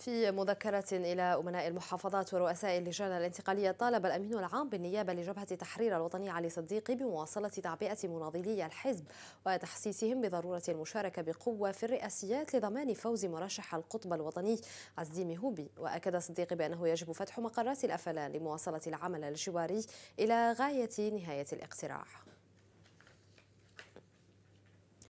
في مذكرة إلى أمناء المحافظات ورؤساء اللجان الانتقالية طالب الأمين العام بالنيابة لجبهة تحرير الوطني علي صديقي بمواصلة تعبئة مناضلي الحزب وتحسيسهم بضرورة المشاركة بقوة في الرئاسيات لضمان فوز مرشح القطب الوطني عزيمي هوبي وأكد صديقي بأنه يجب فتح مقرات الأفلان لمواصلة العمل الجواري إلى غاية نهاية الاقتراع.